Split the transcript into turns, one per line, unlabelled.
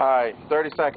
All right, 30 seconds.